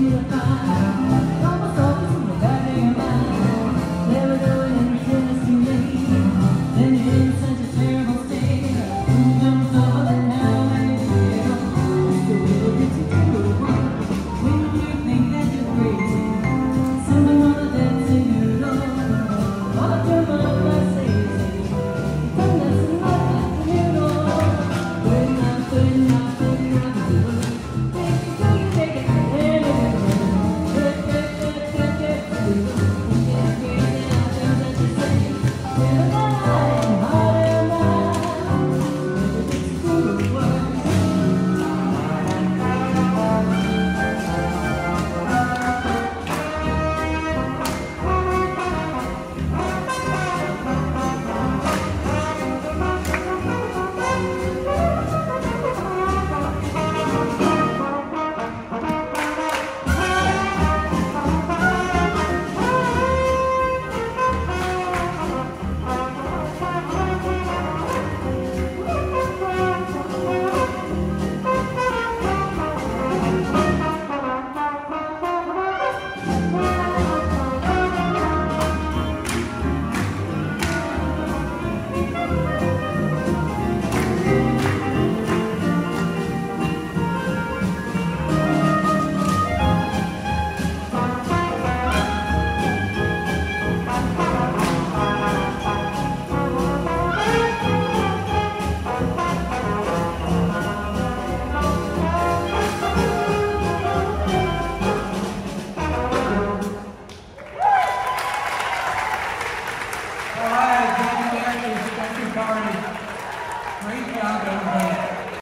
you about. All right, Jack Americans, thank you, Carney. Great job, everybody.